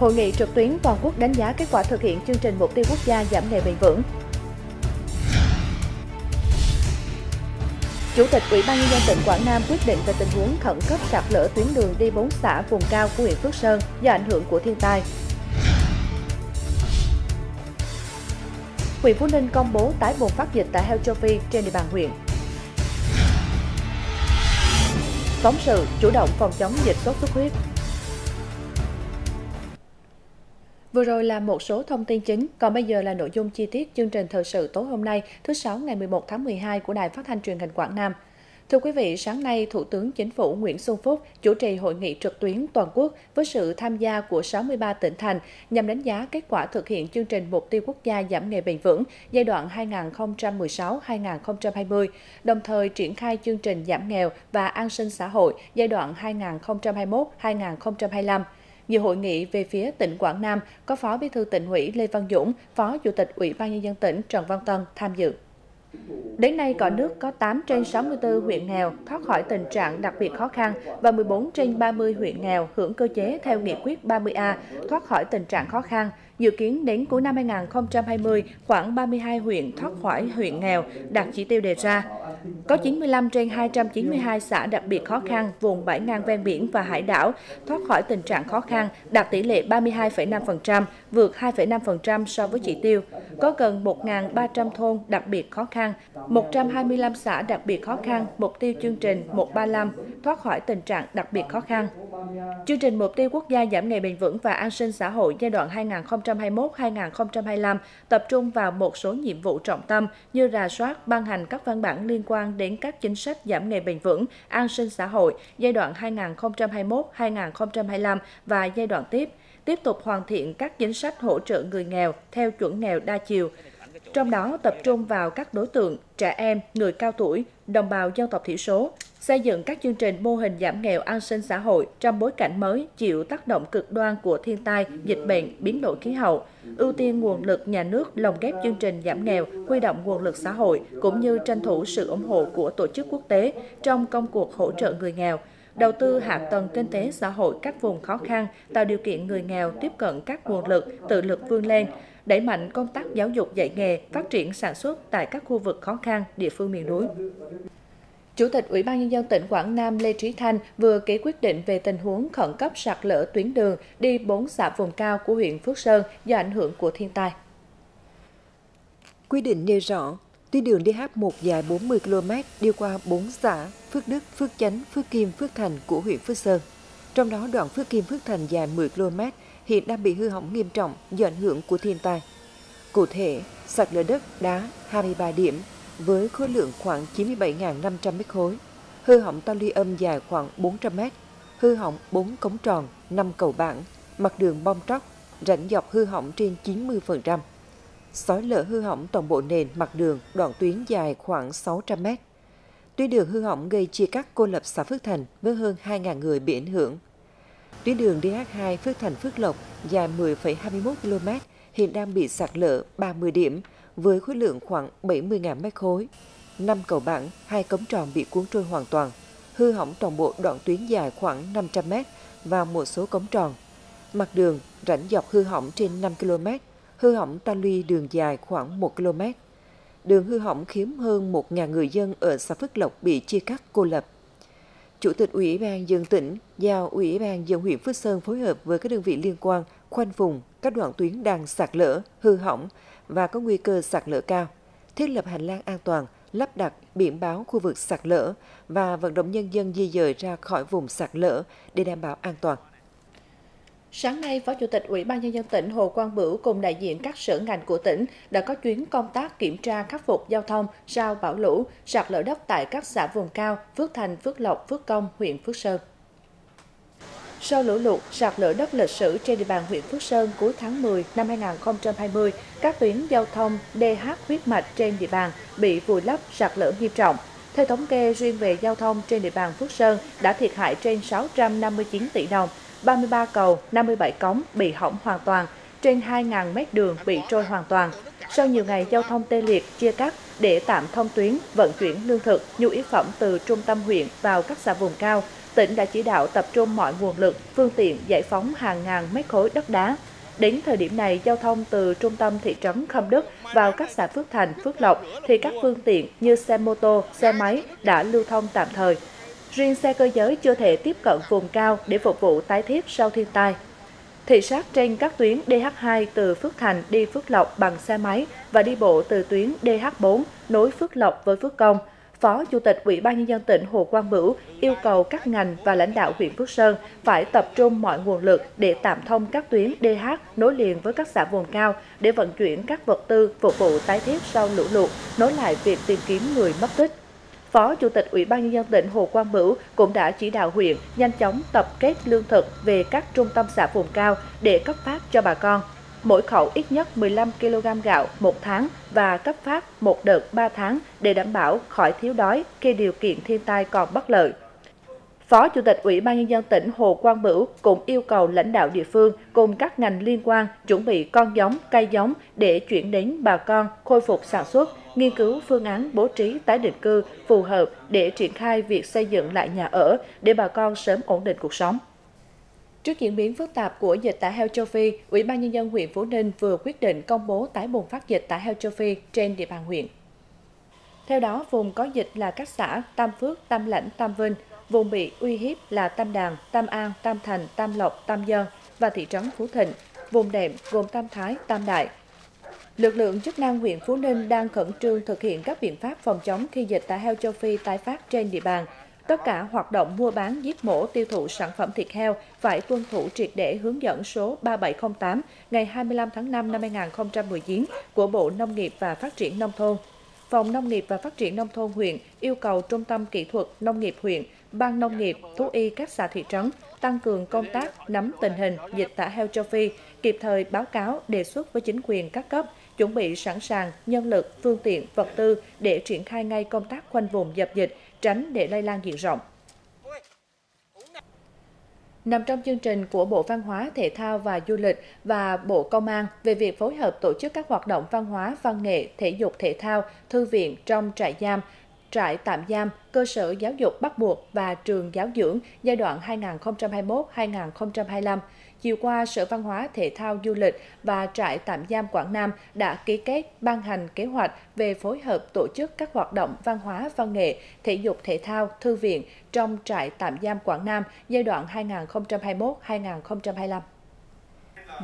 Hội nghị trực tuyến toàn quốc đánh giá kết quả thực hiện chương trình mục tiêu quốc gia giảm nghèo bền vững. Chủ tịch Ủy ban nhân dân tỉnh Quảng Nam quyết định về tình huống khẩn cấp sạt lở tuyến đường đi 4 xã vùng cao của huyện Phước Sơn do ảnh hưởng của thiên tai. Huyện Phú Ninh công bố tái bùng phát dịch tại heo châu Phi trên địa bàn huyện. Phóng sự chủ động phòng chống dịch sốt xuất huyết. Vừa rồi là một số thông tin chính, còn bây giờ là nội dung chi tiết chương trình thời sự tối hôm nay, thứ Sáu ngày 11 tháng 12 của Đài Phát thanh truyền hình Quảng Nam. Thưa quý vị, sáng nay Thủ tướng Chính phủ Nguyễn Xuân Phúc chủ trì hội nghị trực tuyến toàn quốc với sự tham gia của 63 tỉnh thành nhằm đánh giá kết quả thực hiện chương trình mục tiêu quốc gia giảm nghèo bền vững giai đoạn 2016-2020, đồng thời triển khai chương trình giảm nghèo và an sinh xã hội giai đoạn 2021-2025. Dự hội nghị về phía tỉnh Quảng Nam có Phó Bí thư tỉnh ủy Lê Văn Dũng, Phó Chủ tịch Ủy ban nhân dân tỉnh Trần Văn Tân tham dự. Đến nay, cả nước có 8 trên 64 huyện nghèo thoát khỏi tình trạng đặc biệt khó khăn và 14 trên 30 huyện nghèo hưởng cơ chế theo nghị quyết 30A thoát khỏi tình trạng khó khăn. Dự kiến đến cuối năm 2020, khoảng 32 huyện thoát khỏi huyện nghèo đạt chỉ tiêu đề ra. Có 95 trên 292 xã đặc biệt khó khăn, vùng bãi ngang ven biển và hải đảo thoát khỏi tình trạng khó khăn, đạt tỷ lệ 32,5%, vượt 2,5% so với chỉ tiêu. Có gần 1.300 thôn đặc biệt khó khăn, 125 xã đặc biệt khó khăn, mục tiêu chương trình 135 thoát khỏi tình trạng đặc biệt khó khăn. Chương trình mục tiêu quốc gia giảm nghèo bền vững và an sinh xã hội giai đoạn 2021-2025 tập trung vào một số nhiệm vụ trọng tâm như rà soát, ban hành các văn bản liên quan đến các chính sách giảm nghèo bền vững, an sinh xã hội giai đoạn 2021-2025 và giai đoạn tiếp, tiếp tục hoàn thiện các chính sách hỗ trợ người nghèo theo chuẩn nghèo đa chiều, trong đó tập trung vào các đối tượng trẻ em, người cao tuổi, đồng bào dân tộc thiểu số, xây dựng các chương trình mô hình giảm nghèo an sinh xã hội trong bối cảnh mới chịu tác động cực đoan của thiên tai, dịch bệnh, biến đổi khí hậu, ưu tiên nguồn lực nhà nước lồng ghép chương trình giảm nghèo, huy động nguồn lực xã hội cũng như tranh thủ sự ủng hộ của tổ chức quốc tế trong công cuộc hỗ trợ người nghèo, đầu tư hạ tầng kinh tế xã hội các vùng khó khăn, tạo điều kiện người nghèo tiếp cận các nguồn lực, tự lực vươn lên, đẩy mạnh công tác giáo dục dạy nghề, phát triển sản xuất tại các khu vực khó khăn, địa phương miền núi. Chủ tịch Ủy ban nhân dân tỉnh Quảng Nam Lê Trí Thanh vừa ký quyết định về tình huống khẩn cấp sạt lở tuyến đường đi 4 xã vùng cao của huyện Phước Sơn do ảnh hưởng của thiên tai. Quy định nêu rõ, tuyến đường DH1 dài 40 km đi qua 4 xã Phước Đức, Phước Chánh, Phước Kim, Phước Thành của huyện Phước Sơn. Trong đó đoạn Phước Kim, Phước Thành dài 10 km hiện đang bị hư hỏng nghiêm trọng do ảnh hưởng của thiên tai. Cụ thể, sạt lở đất đá 23 điểm với khối lượng khoảng 97.500 m khối, hư hỏng ta ly âm dài khoảng 400 m, hư hỏng 4 cống tròn, 5 cầu bảng, mặt đường bong tróc, rãnh dọc hư hỏng trên 90%. Sói lở hư hỏng toàn bộ nền mặt đường đoạn tuyến dài khoảng 600 m. Tuyến đường hư hỏng gây chia cắt cô lập xã Phước Thành với hơn 2.000 người bị ảnh hưởng. Tuyến đường DH2 Phước Thành Phước Lộc dài 10,21 km hiện đang bị sạt lở 30 điểm với khối lượng khoảng 70.000 mét khối. 5 cầu bản, hai cống tròn bị cuốn trôi hoàn toàn, hư hỏng toàn bộ đoạn tuyến dài khoảng 500 mét và một số cống tròn. Mặt đường, rãnh dọc hư hỏng trên 5 km, hư hỏng ta luy đường dài khoảng 1 km. Đường hư hỏng khiến hơn 1.000 người dân ở xã Phước Lộc bị chia cắt cô lập. Chủ tịch Ủy ban dân tỉnh giao Ủy ban dân huyện Phước Sơn phối hợp với các đơn vị liên quan khoanh vùng các đoạn tuyến đang sạt lở, hư hỏng và có nguy cơ sạt lở cao, thiết lập hành lang an toàn, lắp đặt biển báo khu vực sạt lở và vận động nhân dân di dời ra khỏi vùng sạt lở để đảm bảo an toàn. Sáng nay, Phó Chủ tịch Ủy ban nhân dân tỉnh Hồ Quang Bửu cùng đại diện các sở ngành của tỉnh đã có chuyến công tác kiểm tra khắc phục giao thông sau bão lũ, sạt lở đất tại các xã vùng cao Phước Thành, Phước Lộc, Phước Công, huyện Phước Sơn. Sau lũ lụt, sạt lở đất lịch sử trên địa bàn huyện Phước Sơn cuối tháng 10 năm 2020, các tuyến giao thông DH huyết mạch trên địa bàn bị vùi lấp sạt lở nghiêm trọng. Theo thống kê, riêng về giao thông trên địa bàn Phước Sơn đã thiệt hại trên 659 tỷ đồng, 33 cầu, 57 cống bị hỏng hoàn toàn, trên 2.000 mét đường bị trôi hoàn toàn. Sau nhiều ngày giao thông tê liệt, chia cắt để tạm thông tuyến, vận chuyển lương thực, nhu yếu phẩm từ trung tâm huyện vào các xã vùng cao, tỉnh đã chỉ đạo tập trung mọi nguồn lực, phương tiện giải phóng hàng ngàn mét khối đất đá. Đến thời điểm này, giao thông từ trung tâm thị trấn Khâm Đức vào các xã Phước Thành, Phước Lộc thì các phương tiện như xe mô tô, xe máy đã lưu thông tạm thời. Riêng xe cơ giới chưa thể tiếp cận vùng cao để phục vụ tái thiết sau thiên tai. Thị sát trên các tuyến DH2 từ Phước Thành đi Phước Lộc bằng xe máy và đi bộ từ tuyến DH4 nối Phước Lộc với Phước Công. Phó Chủ tịch Ủy ban nhân dân tỉnh Hồ Quang Bửu yêu cầu các ngành và lãnh đạo huyện Phước Sơn phải tập trung mọi nguồn lực để tạm thông các tuyến DH nối liền với các xã vùng cao để vận chuyển các vật tư phục vụ tái thiết sau lũ lụt, nối lại việc tìm kiếm người mất tích. Phó Chủ tịch Ủy ban nhân dân tỉnh Hồ Quang Bửu cũng đã chỉ đạo huyện nhanh chóng tập kết lương thực về các trung tâm xã vùng cao để cấp phát cho bà con. Mỗi khẩu ít nhất 15 kg gạo một tháng và cấp phát một đợt 3 tháng để đảm bảo khỏi thiếu đói khi điều kiện thiên tai còn bất lợi. Phó Chủ tịch Ủy ban Nhân dân tỉnh Hồ Quang Bửu cũng yêu cầu lãnh đạo địa phương cùng các ngành liên quan chuẩn bị con giống, cây giống để chuyển đến bà con khôi phục sản xuất, nghiên cứu phương án bố trí tái định cư phù hợp để triển khai việc xây dựng lại nhà ở để bà con sớm ổn định cuộc sống. Trước diễn biến phức tạp của dịch tả heo châu Phi, Ủy ban nhân dân huyện Phú Ninh vừa quyết định công bố tái bùng phát dịch tả heo châu Phi trên địa bàn huyện. Theo đó, vùng có dịch là các xã Tam Phước, Tam Lãnh, Tam Vinh, vùng bị uy hiếp là Tam Đàn, Tam An, Tam Thành, Tam Lộc, Tam Dân và thị trấn Phú Thịnh, vùng đệm gồm Tam Thái, Tam Đại. Lực lượng chức năng huyện Phú Ninh đang khẩn trương thực hiện các biện pháp phòng chống khi dịch tả heo châu Phi tái phát trên địa bàn, Tất cả hoạt động mua bán, giết mổ, tiêu thụ sản phẩm thịt heo phải tuân thủ triệt để hướng dẫn số 3708 ngày 25 tháng 5 năm 2019 của Bộ Nông nghiệp và Phát triển Nông thôn. Phòng Nông nghiệp và Phát triển Nông thôn huyện yêu cầu Trung tâm Kỹ thuật Nông nghiệp huyện, Ban Nông nghiệp, Thú y các xã thị trấn tăng cường công tác nắm tình hình dịch tả heo châu Phi, kịp thời báo cáo đề xuất với chính quyền các cấp, chuẩn bị sẵn sàng nhân lực, phương tiện, vật tư để triển khai ngay công tác khoanh vùng dập dịch, tránh để lây lan diện rộng. Nằm trong chương trình của Bộ Văn hóa, Thể thao và Du lịch và Bộ Công an về việc phối hợp tổ chức các hoạt động văn hóa, văn nghệ, thể dục thể thao, thư viện trong trại giam, trại tạm giam, cơ sở giáo dục bắt buộc và trường giáo dưỡng giai đoạn 2021-2025 chiều qua Sở Văn hóa Thể thao Du lịch và trại tạm giam Quảng Nam đã ký kết ban hành kế hoạch về phối hợp tổ chức các hoạt động văn hóa văn nghệ, thể dục thể thao, thư viện trong trại tạm giam Quảng Nam giai đoạn 2021-2025.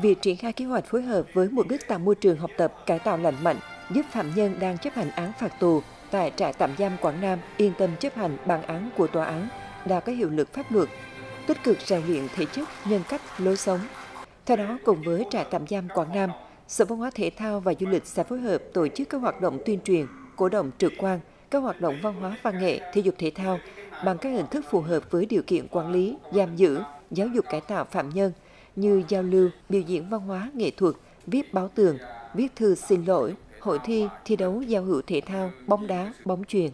Việc triển khai kế hoạch phối hợp với mục đích tạo môi trường học tập cải tạo lành mạnh, giúp phạm nhân đang chấp hành án phạt tù tại trại tạm giam Quảng Nam yên tâm chấp hành bản án của tòa án, đã có hiệu lực pháp luật tích cực rèn luyện thể chất, nhân cách, lối sống. Theo đó, cùng với trại tạm giam Quảng Nam, Sở Văn hóa Thể thao và Du lịch sẽ phối hợp tổ chức các hoạt động tuyên truyền, cổ động trực quan, các hoạt động văn hóa văn nghệ, thể dục thể thao bằng các hình thức phù hợp với điều kiện quản lý, giam giữ, giáo dục cải tạo phạm nhân như giao lưu, biểu diễn văn hóa, nghệ thuật, viết báo tường, viết thư xin lỗi, hội thi, thi đấu giao hữu thể thao, bóng đá, bóng chuyền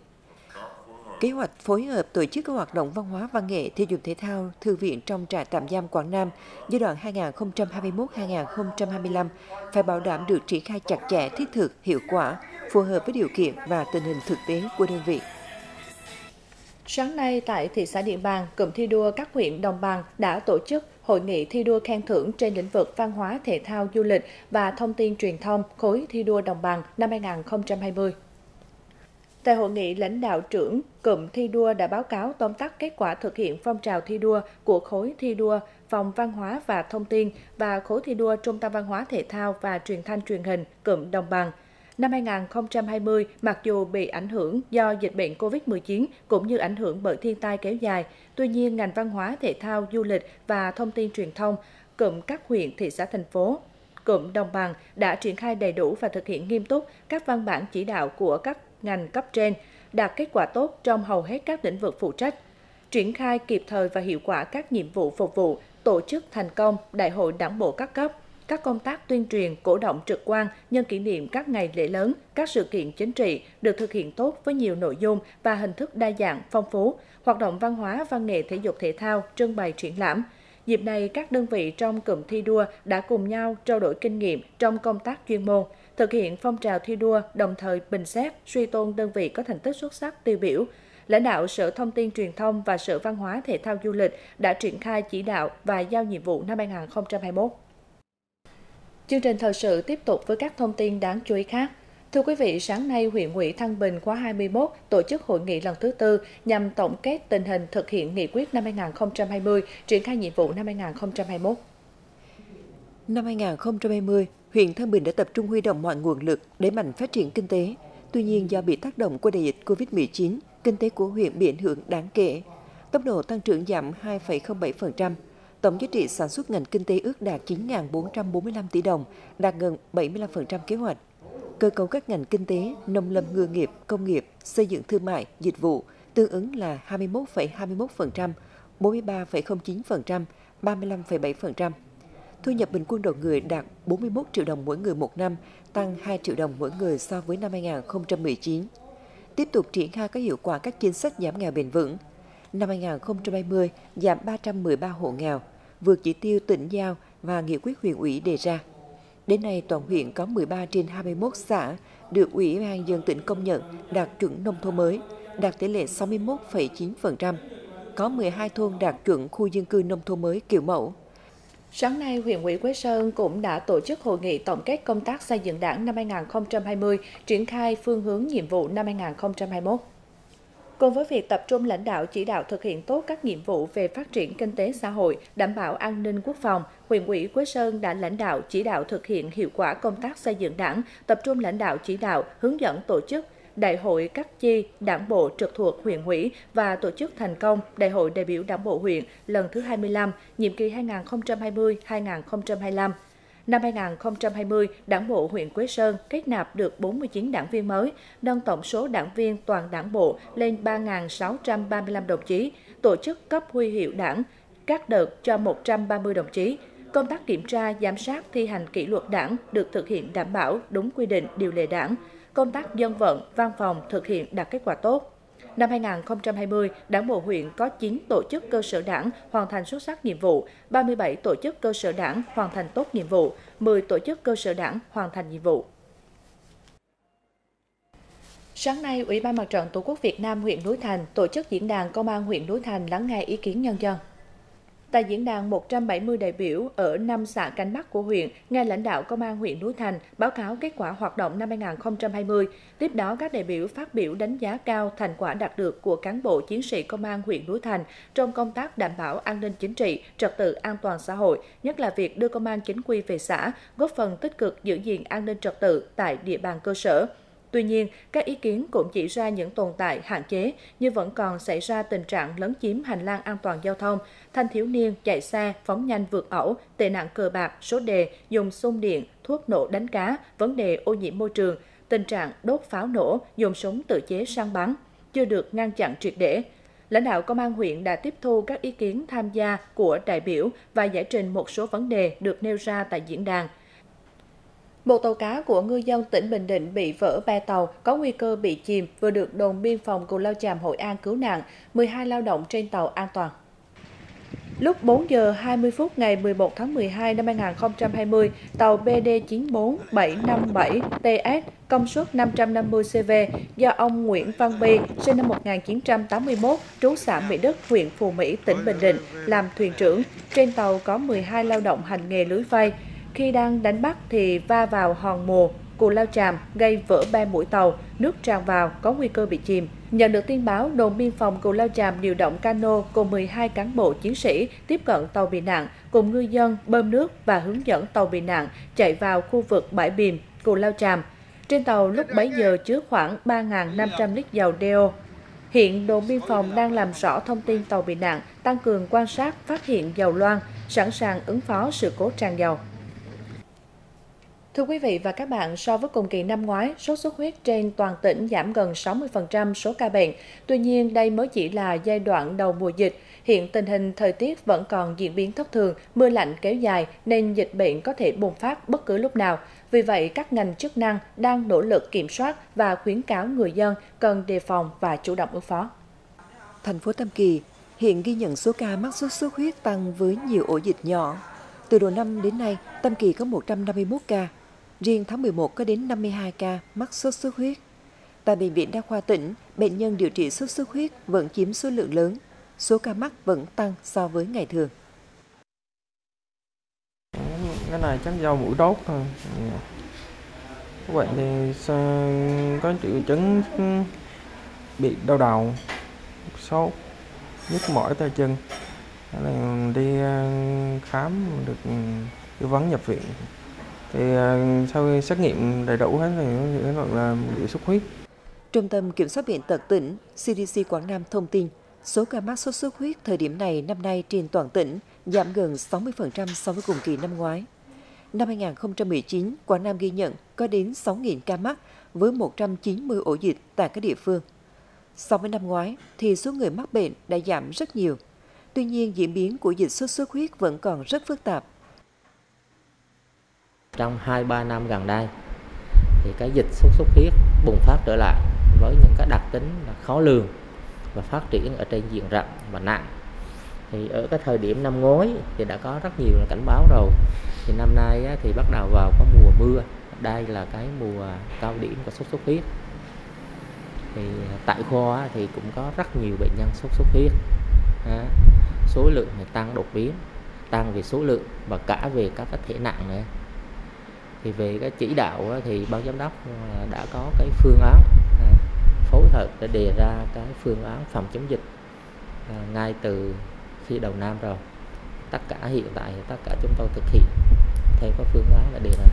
kế hoạch phối hợp tổ chức các hoạt động văn hóa văn nghệ thể dục thể thao thư viện trong trại tạm giam Quảng Nam giai đoạn 2021-2025 phải bảo đảm được triển khai chặt chẽ thiết thực hiệu quả phù hợp với điều kiện và tình hình thực tế của đơn vị. Sáng nay tại thị xã Điện Bàn, cụm thi đua các huyện Đồng Bằng đã tổ chức hội nghị thi đua khen thưởng trên lĩnh vực văn hóa, thể thao, du lịch và thông tin truyền thông khối thi đua Đồng Bằng năm 2020. Tại hội nghị, lãnh đạo trưởng cụm thi đua đã báo cáo tóm tắt kết quả thực hiện phong trào thi đua của khối thi đua Phòng Văn hóa và Thông tin và khối thi đua Trung tâm Văn hóa Thể thao và Truyền thanh Truyền hình cụm Đồng Bằng. Năm 2020, mặc dù bị ảnh hưởng do dịch bệnh COVID-19 cũng như ảnh hưởng bởi thiên tai kéo dài, tuy nhiên ngành văn hóa, thể thao, du lịch và thông tin truyền thông, cụm các huyện, thị xã, thành phố, cụm đồng bằng đã triển khai đầy đủ và thực hiện nghiêm túc các văn bản chỉ đạo của các ngành cấp trên đạt kết quả tốt trong hầu hết các lĩnh vực phụ trách, triển khai kịp thời và hiệu quả các nhiệm vụ phục vụ, tổ chức thành công đại hội đảng bộ các cấp, các công tác tuyên truyền cổ động trực quan nhân kỷ niệm các ngày lễ lớn, các sự kiện chính trị được thực hiện tốt với nhiều nội dung và hình thức đa dạng, phong phú, hoạt động văn hóa, văn nghệ thể dục thể thao, trưng bày triển lãm. Dịp này, các đơn vị trong cụm thi đua đã cùng nhau trao đổi kinh nghiệm trong công tác chuyên môn, thực hiện phong trào thi đua đồng thời bình xét suy tôn đơn vị có thành tích xuất sắc tiêu biểu lãnh đạo Sở Thông tin Truyền thông và Sở Văn hóa Thể thao Du lịch đã triển khai chỉ đạo và giao nhiệm vụ năm 2021. Chương trình thời sự tiếp tục với các thông tin đáng chú ý khác. Thưa quý vị, sáng nay huyện ủy Thăng Bình khóa 21 tổ chức hội nghị lần thứ tư nhằm tổng kết tình hình thực hiện nghị quyết năm 2020, triển khai nhiệm vụ năm 2021. Năm 2020, huyện Thăng Bình đã tập trung huy động mọi nguồn lực để mạnh phát triển kinh tế. Tuy nhiên do bị tác động của đại dịch Covid-19, kinh tế của huyện bị ảnh hưởng đáng kể. Tốc độ tăng trưởng giảm 2,07%. Tổng giá trị sản xuất ngành kinh tế ước đạt 9.445 tỷ đồng, đạt gần 75% kế hoạch. Cơ cấu các ngành kinh tế, nông lâm ngư nghiệp, công nghiệp, xây dựng thương mại, dịch vụ tương ứng là 21,21%, 43,09%, 35,7%. Thu nhập bình quân đầu người đạt 41 triệu đồng mỗi người một năm, tăng 2 triệu đồng mỗi người so với năm 2019. Tiếp tục triển khai có hiệu quả các chính sách giảm nghèo bền vững. Năm 2020, giảm 313 hộ nghèo, vượt chỉ tiêu tỉnh giao và nghị quyết huyện ủy đề ra. Đến nay, toàn huyện có 13 trên 21 xã được Ủy ban dân tỉnh công nhận đạt chuẩn nông thôn mới, đạt tỷ lệ 61,9%. Có 12 thôn đạt chuẩn khu dân cư nông thôn mới kiểu mẫu. Sáng nay, huyện ủy Quế Sơn cũng đã tổ chức hội nghị tổng kết công tác xây dựng đảng năm 2020, triển khai phương hướng nhiệm vụ năm 2021. Cùng với việc tập trung lãnh đạo chỉ đạo thực hiện tốt các nhiệm vụ về phát triển kinh tế xã hội, đảm bảo an ninh quốc phòng, huyện ủy Quế Sơn đã lãnh đạo chỉ đạo thực hiện hiệu quả công tác xây dựng đảng, tập trung lãnh đạo chỉ đạo, hướng dẫn tổ chức Đại hội các chi đảng bộ trực thuộc huyện ủy và tổ chức thành công Đại hội đại biểu đảng bộ huyện lần thứ 25, nhiệm kỳ 2020-2025. Năm 2020, Đảng bộ huyện Quế Sơn kết nạp được 49 đảng viên mới, nâng tổng số đảng viên toàn đảng bộ lên 3.635 đồng chí, tổ chức cấp huy hiệu đảng các đợt cho 130 đồng chí. Công tác kiểm tra, giám sát thi hành kỷ luật đảng được thực hiện đảm bảo đúng quy định điều lệ đảng. Công tác dân vận, văn phòng thực hiện đạt kết quả tốt. Năm 2020, Đảng bộ huyện có 9 tổ chức cơ sở đảng hoàn thành xuất sắc nhiệm vụ, 37 tổ chức cơ sở đảng hoàn thành tốt nhiệm vụ, 10 tổ chức cơ sở đảng hoàn thành nhiệm vụ. Sáng nay, Ủy ban Mặt trận Tổ quốc Việt Nam huyện Núi Thành tổ chức diễn đàn Công an huyện Núi Thành lắng nghe ý kiến nhân dân. Tại diễn đàn, 170 đại biểu ở năm xã cánh Bắc của huyện nghe lãnh đạo Công an huyện Núi Thành báo cáo kết quả hoạt động năm 2020. Tiếp đó, các đại biểu phát biểu đánh giá cao thành quả đạt được của cán bộ chiến sĩ Công an huyện Núi Thành trong công tác đảm bảo an ninh chính trị, trật tự an toàn xã hội, nhất là việc đưa công an chính quy về xã, góp phần tích cực giữ gìn an ninh trật tự tại địa bàn cơ sở. Tuy nhiên, các ý kiến cũng chỉ ra những tồn tại hạn chế như vẫn còn xảy ra tình trạng lấn chiếm hành lang an toàn giao thông, thanh thiếu niên chạy xe, phóng nhanh vượt ẩu, tệ nạn cờ bạc, số đề, dùng xung điện, thuốc nổ đánh cá, vấn đề ô nhiễm môi trường, tình trạng đốt pháo nổ, dùng súng tự chế săn bắn, chưa được ngăn chặn triệt để. Lãnh đạo Công an huyện đã tiếp thu các ý kiến tham gia của đại biểu và giải trình một số vấn đề được nêu ra tại diễn đàn – một tàu cá của ngư dân tỉnh Bình Định bị vỡ be tàu có nguy cơ bị chìm vừa được đồn biên phòng Cù Lao Chàm Hội An cứu nạn, 12 lao động trên tàu an toàn. Lúc 4 giờ 20 phút ngày 11 tháng 12 năm 2020, tàu BD94757TS công suất 550 CV do ông Nguyễn Văn Bi, sinh năm 1981, trú xã Mỹ Đức, huyện Phù Mỹ, tỉnh Bình Định, làm thuyền trưởng. Trên tàu có 12 lao động hành nghề lưới vay, khi đang đánh bắt thì va vào hòn mồ, cù lao tràm gây vỡ be mũi tàu, nước tràn vào có nguy cơ bị chìm. Nhận được tin báo, đồn biên phòng Cù Lao Chàm điều động cano cùng 12 cán bộ chiến sĩ tiếp cận tàu bị nạn, cùng ngư dân bơm nước và hướng dẫn tàu bị nạn chạy vào khu vực bãi bìm Cù Lao Chàm. Trên tàu lúc bấy giờ chứa khoảng 3.500 lít dầu đeo. Hiện đồn biên phòng đang làm rõ thông tin tàu bị nạn, tăng cường quan sát, phát hiện dầu loang, sẵn sàng ứng phó sự cố tràn dầu. Thưa quý vị và các bạn, so với cùng kỳ năm ngoái, sốt xuất huyết trên toàn tỉnh giảm gần 60% số ca bệnh. Tuy nhiên, đây mới chỉ là giai đoạn đầu mùa dịch. Hiện tình hình thời tiết vẫn còn diễn biến thất thường, mưa lạnh kéo dài nên dịch bệnh có thể bùng phát bất cứ lúc nào. Vì vậy, các ngành chức năng đang nỗ lực kiểm soát và khuyến cáo người dân cần đề phòng và chủ động ứng phó. Thành phố Tam Kỳ hiện ghi nhận số ca mắc sốt xuất huyết tăng với nhiều ổ dịch nhỏ. Từ đầu năm đến nay, Tam Kỳ có 151 ca, Riêng tháng 11 có đến 52 ca mắc sốt xuất huyết. Tại Bệnh viện Đa khoa tỉnh, bệnh nhân điều trị sốt xuất huyết vẫn chiếm số lượng lớn, số ca mắc vẫn tăng so với ngày thường. Cái này chắc do mũi đốt thôi. Các bạn thì có triệu chứng bị đau đầu, sốt, nhức mỏi tay chân. Là đi ờ, khám được ừ, tư vấn nhập viện thì à, sau khi xét nghiệm đầy đủ hết thì nó là bị xuất huyết Trung tâm Kiểm soát Bệnh tật tỉnh CDC Quảng Nam thông tin, số ca mắc sốt xuất huyết thời điểm này năm nay trên toàn tỉnh giảm gần 60% so với cùng kỳ năm ngoái. Năm 2019, Quảng Nam ghi nhận có đến 6.000 ca mắc với 190 ổ dịch tại các địa phương. So với năm ngoái thì số người mắc bệnh đã giảm rất nhiều. Tuy nhiên, diễn biến của dịch sốt xuất huyết vẫn còn rất phức tạp. Trong 2-3 năm gần đây, thì cái dịch sốt xuất huyết bùng phát trở lại với những cái đặc tính là khó lường và phát triển ở trên diện rộng và nặng. Thì ở cái thời điểm năm ngoái thì đã có rất nhiều cảnh báo rồi. Thì năm nay á, thì bắt đầu vào có mùa mưa. Đây là cái mùa cao điểm của sốt xuất huyết. Thì tại khoa thì cũng có rất nhiều bệnh nhân sốt xuất huyết. À, số lượng thì tăng đột biến tăng về số lượng và cả về các cái thể nặng nữa thì về cái chỉ đạo thì ban giám đốc ờ, đã có cái phương án à, phối hợp để đề ra cái phương án phòng chống dịch à, ngay từ khi đầu năm rồi. Tất cả hiện tại tất cả chúng tôi thực hiện theo các phương án đã đề ra.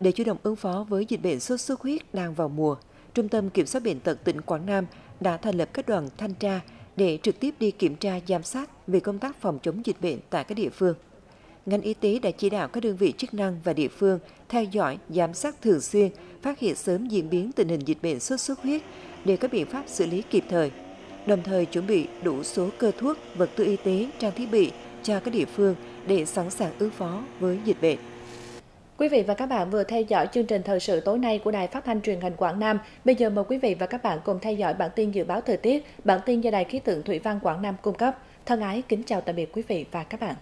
Để chủ động ứng phó với dịch bệnh sốt xuất huyết đang vào mùa, Trung tâm Kiểm soát Bệnh tật tỉnh Quảng Nam đã thành lập các đoàn thanh tra để trực tiếp đi kiểm tra, giám sát về công tác phòng chống dịch bệnh tại các địa phương ngành y tế đã chỉ đạo các đơn vị chức năng và địa phương theo dõi, giám sát thường xuyên, phát hiện sớm diễn biến tình hình dịch bệnh sốt xuất huyết để có biện pháp xử lý kịp thời, đồng thời chuẩn bị đủ số cơ thuốc, vật tư y tế, trang thiết bị cho các địa phương để sẵn sàng ứng phó với dịch bệnh. Quý vị và các bạn vừa theo dõi chương trình thời sự tối nay của Đài Phát thanh Truyền hình Quảng Nam. Bây giờ mời quý vị và các bạn cùng theo dõi bản tin dự báo thời tiết, bản tin do Đài khí tượng thủy văn Quảng Nam cung cấp. Thân ái kính chào tạm biệt quý vị và các bạn.